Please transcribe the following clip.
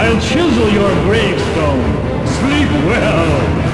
I'll chisel your gravestone. Sleep well.